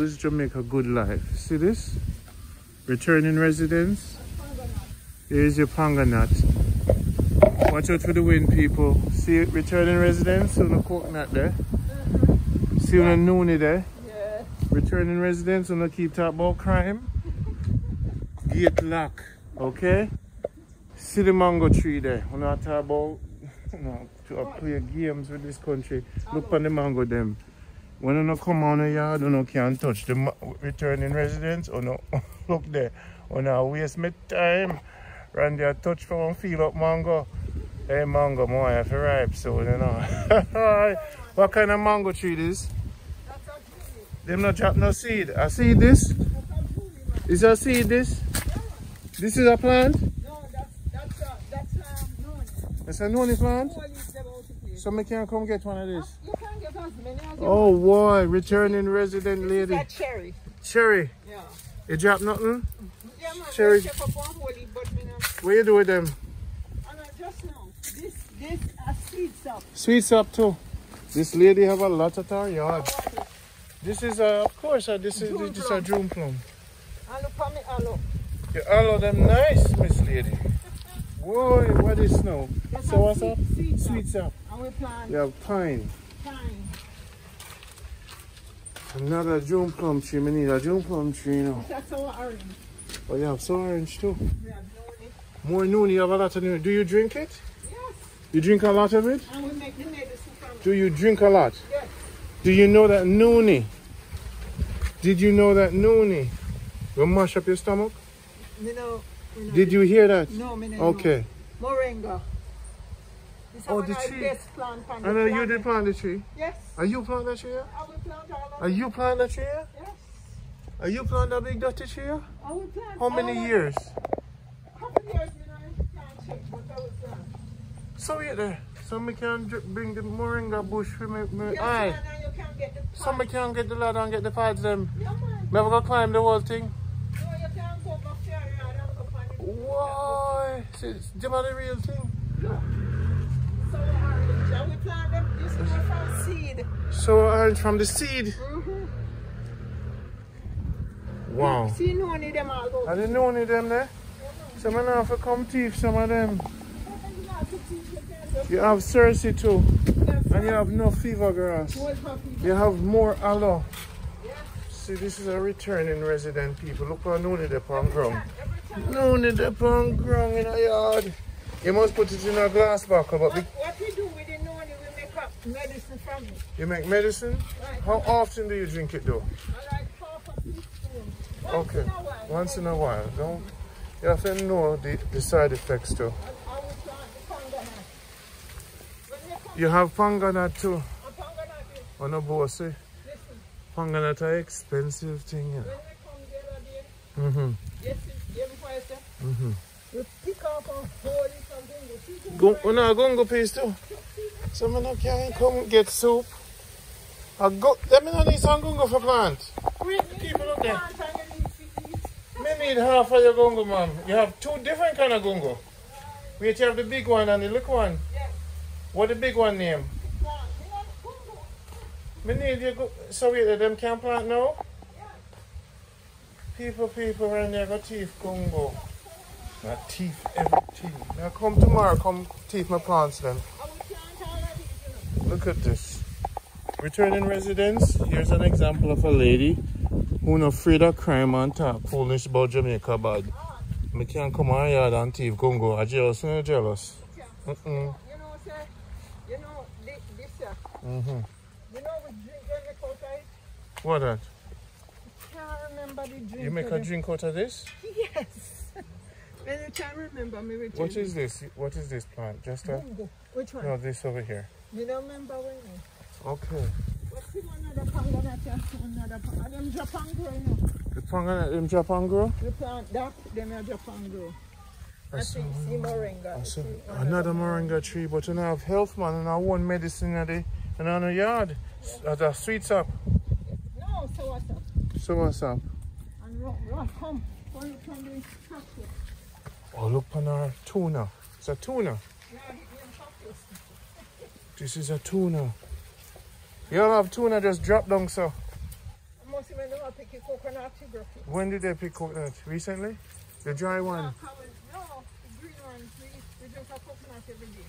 This is Jamaica Good Life. See this? Returning residents. Here's your panganut. Watch out for the wind, people. See it? Returning residents on the coconut there. See the noonie there? Yeah. Returning residents on the keep talk about crime. Gate lock. Okay? See the mango tree there. When I talk about you know, to play games with this country. Look on the mango them. When I no come on the yard, you no can touch the returning residents or no look there. When I waste my time, run there touch for one feel up mango. Hey mango, more have to ripe soon, you know. what kind of mango tree this? That's a tree. Them not drop no seed. I see this. A. Is a seed this? This is a plant? No, that's that's a that's um no. It's a noni plant? All is about the place. So me can come get one of this. You can get as many as you Oh boy, returning resident lady. That cherry. Cherry, Yeah. you drop nothing? Yeah, man. Cherry. Holy, but me not. What you do with them? I just know this this a seed stuff. Sweetsop too. This lady have a lot at her yard. This is a, of course, uh, this is June this is a June plum. Look for me, hello. You all them nice, Miss Lady. Whoa, what is now? That's So what's up? Sweetsop. We plant You have pine. pine. Another June plum tree. We need a June plum tree now. That's our orange. Oh, you have some orange too. We have known. More noon, you have a lot of noon. Do you drink it? Yes. You drink a lot of it? And we make the medicine from it. Do you drink a lot? Yes. Do you know that noonie? Did you know that noonie will mash up your stomach? You know. we know Did you hear that? No, me no know. Okay. Moringa. This Oh, the tree. best plant on I know you did plant the tree. Yes. Are you plant that tree? here? I will plant all of Are you plant that tree? here? Yes. Are you plant that big dirty tree? here? I will plant How many years? it. Couple years, you know, I can't check, but I will plant. So wait there. So me can bring the moringa bush for me. me Yes, aye. man, you can get the can get the ladder and get the pads them. Yeah, man. Have to climb the whole thing. No, you can't go back there go it. Why? See, them are the real thing. I will plant them. This is from seed. So orange from the seed. Mm-hmm. Wow. See, no need them all I over. didn't know any of them there. So me now have to come thief some of them. You have cerasee too. And you have no fever grass. You have more aloe. See, this is a returning resident people. Look how Noonie the on ground. Noonie the on ground in a yard. You must put it in a glass bottle, but What, what we do with the noni, we make up medicine from it. you make medicine. Right. How often do you drink it though? Like half. Once Okay. in a while. Once in a while. Don't you have to know the, the side effects too. I, I will plant the panganut. When they come, You have panganut too. a panganut is, On a bossy. listen, Panganut are expensive thing. when they come the other day, Yeah. Mm-hmm. yes, it's them for Mm-hmm. you pick up a whole something, you see them Go, oh, no, gongo paste too. So me no can come get soup. I go, let me know need some gongo for plant. Wait, people up there. Plant and you need to eat. Me need half of your gongo, ma'am. You have two different kind of gongo. Wait, you have the big one and the little one. Yes, What the big one name? plant. You know, kungu. Me need you go. So wait, them can plant now? People, people around there got teeth gongo. Not teeth everything. Now come tomorrow, come teeth my plants then. I will plant all of these, you know. Look at this. Returning residents. Here's an example of a lady who no afraid of crime and talk foolish about Jamaica bad. Me can't come on yard and thief gongo. I jealous, no jealous. Mm-mm. You know, sir, you know, this, this sir, Mm-hmm. you know, we drink when we out of it. What that? Can't remember the drink. You make a drink out of this? Yes. when you can't remember, me What is this? What is this plant? Just a Bungo. Which one? no, this over here. You don't remember when? Okay. What's the one other panga that you another panga? Them Japan grow, you know. The panga them Japan grow. Plant that, them are Japan grow. I That's see, see moringa. That's see another moringa tree, but you know have health man and I want medicine in the in the yard. At uh, a sweetsop. No, so what's up? So what's up? And rock, rock, come. Come the cactus. Oh look on our tuna. It's a tuna. Yeah, the the. This is a tuna. You all have tuna just drop down so. Must have been a start coconut sugar. When did they pick coconut? Recently? The dry one. No, the green one. We, we drink a coconut every day.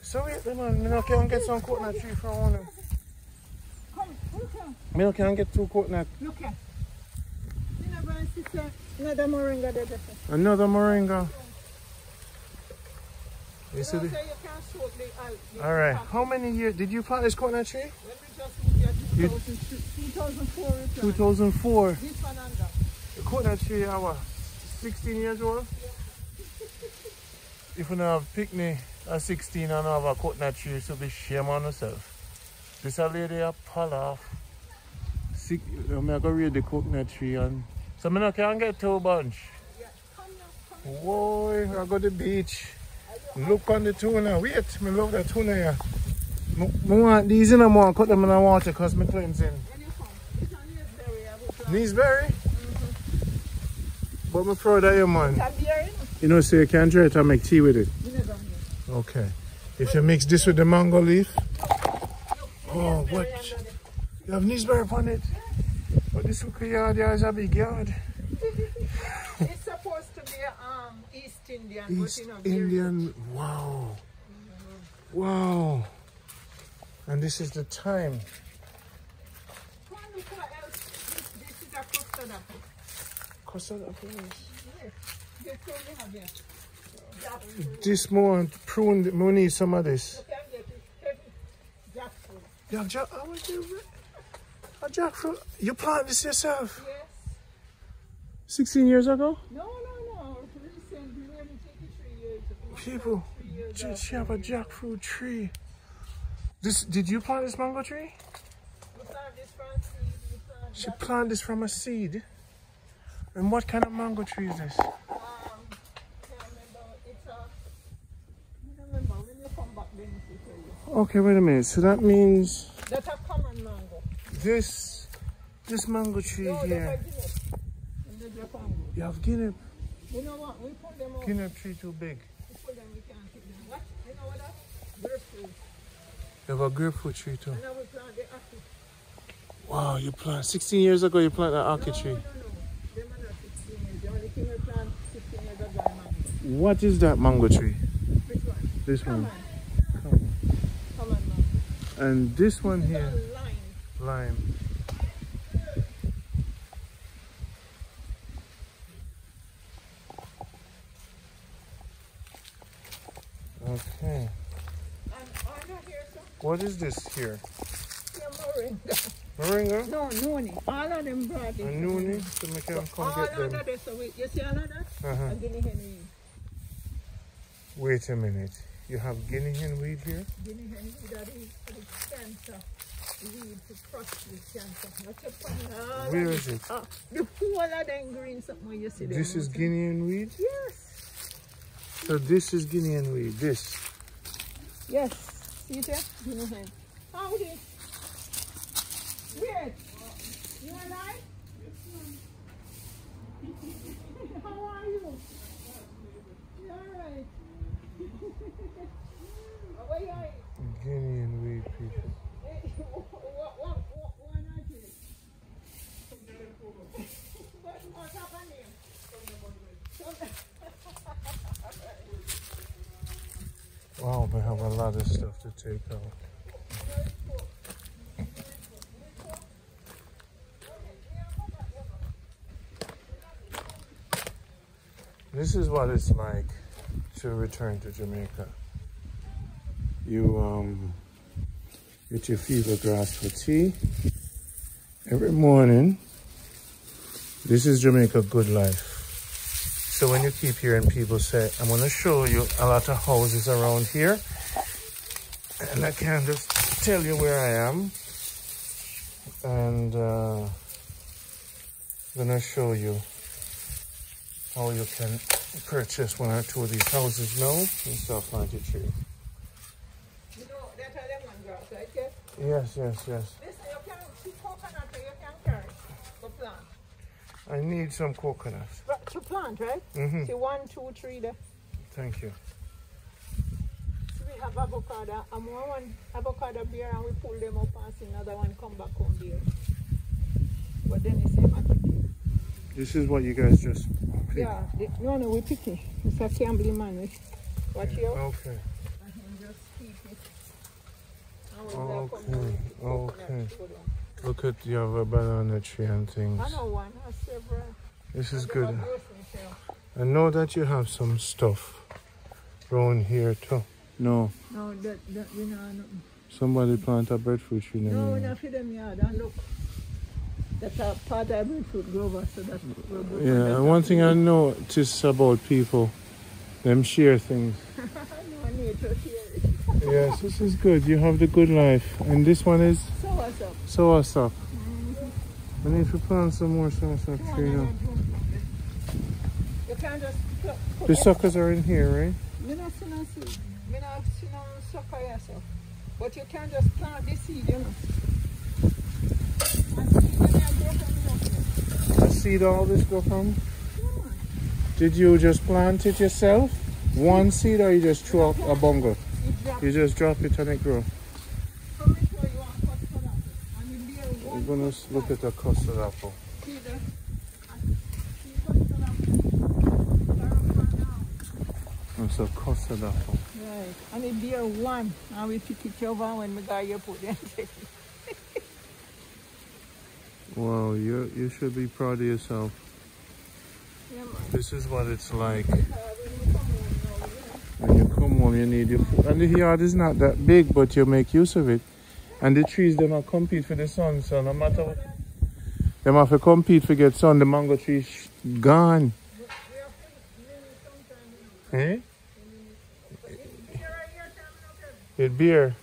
So wait, man, me no can get some coconut tree for one. Come, look here. Me no can get two coconut. Look here. You never see say, another moringa there. Another moringa. You see the, say you can't shoot the, the all right. How many years did you plant this coconut tree? When we just moved here, You- 2004 2004. This one under. The coconut tree, I was 16 years old. If you have picnic at 16 and have a coconut tree, so be shame on yourself. This a lady a pull off. Six, I'm going to read the coconut tree and so I no can get two bunch. Yeah. Come now, come Boy, I go to the beach. Look on the tuna. Wait, me love the tuna here. Me, me want these in the morning, cut them in the water because me cleansing. When you come, it's on Newsbury, I will plant. Naseberry? But me proud of you, man. Can be here, You know, so you can dry it and make tea with it. you never know. Okay. If you mix this with the mango leaf. Oh, what? You have naseberry on it. But this little yard here is a big yard. It's supposed to be um East Indian, East but you know, very- Indian. Wow. Wow. And this is the time. Come on, look. This, this is a custard apple. Custard apples. Yes. Guess what we have here? Jackfruit. This more prune, we need some of this. You can get. Jackfruit. You have jack, how much you a jackfruit? You plant this yourself? Yes. 16 years ago? No, no, no. Recently, maybe 23 years ago. People, Three years Ju- ago. she have a jackfruit tree. This did you plant this mango tree? We plant this from seed, we plant She planted this from a seed. And what kind of mango tree is this? Can't remember. It's a. I don't remember. When you come back, then we tell you. Okay, wait a minute. So that means That's a common mango. this this mango tree No, here. that's a guinea. And the Japan. You have guinea You know what? We put them guinea tree too big. We put them, we can't keep them. What? You know what that? Grapefruit. You have a grapefruit tree too. And now we plant the. Wow, you plant 16 years ago you planted an orchid No, tree. no, no. Them are not 16 years. The only thing we plant 16 years ago mango. What is that mango tree? Which one? This Come one. on. Come on. Come on, mango. And this one here, a line. lime. Okay. And I know here some What is this here? here moringa. Moringa? No, noni. All of them brought it. A noonie? So we can come All get of them. that. So we, you see all of that? Uh-huh. A guinea hen weed. Wait a minute. You have guinea hen weed here? Guinea hen weed that is for the cancer. Weed to crush the cancer. Not your pan. All of Where is it? Ah, the whole of them green something you see there. This is guinea hen weed? Yes. So this is guinea hen weed. This. Yes. See it there? Guinea hen. Howdy. Wait. You oh, and I? How are you? You alright? Where you at? Guinea hen weed, people. Eh, what- what- what- what- why not you? What- what's happening? Wow, we have a lot of stuff to take out. This is what it's like to return to Jamaica. You um, get your fever grass for tea every morning. This is Jamaica good life. So when you keep hearing people say, I'm going to show you a lot of houses around here, and I can just tell you where I am, and uh, I'm going to show you how you can purchase one or two of these houses now in South 93. You know, that's how them one grass, right? Yes. Yes, yes, I need some coconuts. But to plant, right? hmm See one, two, three there. Thank you. So we have avocado. And more one one avocado beer and we pull them up and see another one come back on there. but then he say my picky. This is what you guys just pick. Yeah, the, no, no, we picky. It's a Campbell man. we- Watch you. Okay. And just keep it. And when they Okay, it, the coconut okay. Show them. Look at you have a banana tree and things. I know one. I have several. This is I good. I know that you have some stuff around here too. No, No, that, that, we know nothing. somebody plant a breadfruit tree. in No, there. we not feed them yard. And look, that's a part of breadfruit grower, so that's good. Yeah, and one thing I notice about people, them share things. no nature here. Yes, this is good. You have the good life. And this one is So what's up? soursop. I need to plant some more soursop on, tree now. You can't just put, put The suckers are in here, right? Me not see no seed. Me not see no sucker yourself. But you can't just plant this seed, you know. And seed when you grow from nothing. I seed all this go from? Did you just plant it yourself? One seed or you just throw out a bungle? You just drop it and it grow. Come into where you want to cut for that. And there, We're gonna look at the custard apple. See the- and see custard apple. Carrot one now. It's a custard apple. Right. And it bear one. And we pick it over when we got you put them. Wow, you you should be proud of yourself. yeah. This is what it's like. When you come home you know. When you come home, you need your food. And the yard is not that big, but you make use of it. And the trees, them are compete for the sun, so no matter what. Have to compete for get sun. The mango tree gone. Eh? It beer.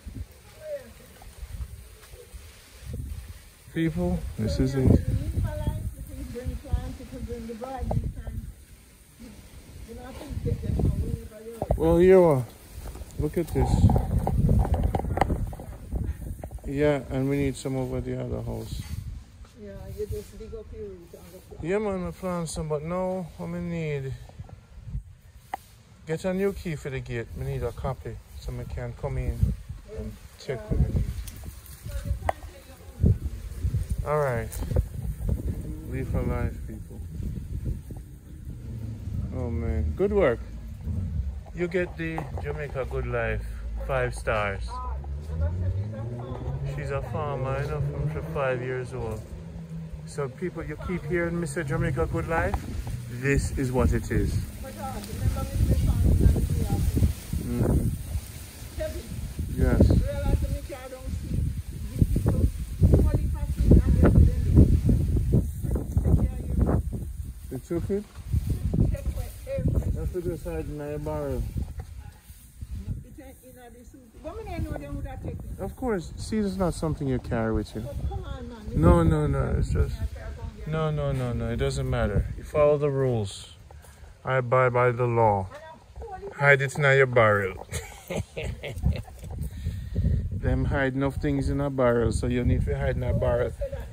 People, this is it. Well, here, look at this. Yeah, and we need some over the other house. Yeah, you just dig up your root and go plant. Yeah, man, I plant some, but now what I need get a new key for the gate. We need a copy so we can come in and check need. All right, leave for life, people. Oh man, good work. You get the Jamaica Good Life five stars. Ah, She's a farmer, you know, from five years old. So people, you keep hearing Mr. Jamaica Good Life. This is what it is. Mhm. Yes. You took it? That's what just hide in your barrel. Of course, seed is not something you carry with you. No, no, no. It's just no, no, no, no. It doesn't matter. You follow the rules. I abide by the law. Hide it in your barrel. them hide enough things in a barrel, so you need to hide in a barrel.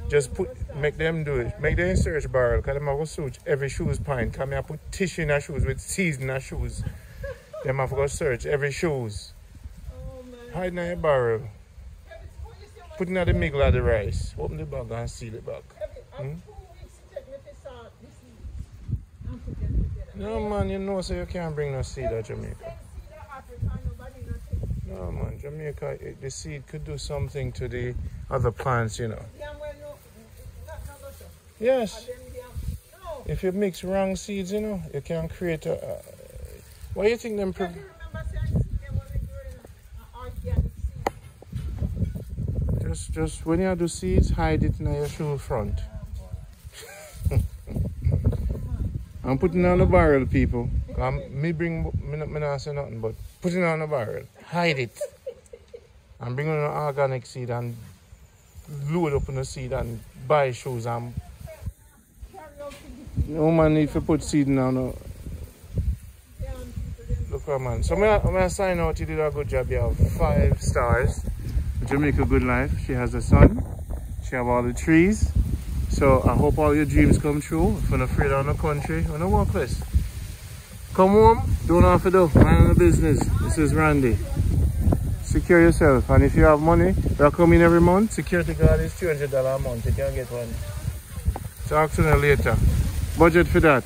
Just put, make them do it. Make them search barrel, cause them have to search every shoes pint. Come here, put tissue in shoes with seeds in shoes. Them have to search every shoes. Hide in your barrel. Put in the middle of the rice. Open the bag and seal it back. Hmm? No man, you know so you can't bring no seed to Jamaica. No man, Jamaica, it, the seed could do something to the other plants, you know. Yes, if you mix wrong seeds, you know, you can create a. Uh, why do you think them? Just, when you do seeds, hide it in your shoe front. I'm putting on the barrel, people. Um, me bring, me not, me not say nothing, but putting on the barrel, hide it. I'm bringing an organic seed and load up on the seed and buy shoes and no man need to put seed now. No. Look man. So I'm I'm gonna sign out. You did a good job. You have five stars. Jamaica Good Life. She has a son. She have all the trees. So I hope all your dreams come true. If you're afraid on the country, on the workplace. Come home, don't have to do. Mind the business. This is Randy. Secure yourself. And if you have money, they'll come in every month. Security guard is $200 a month. You can get one. Talk to you later. Budget for that.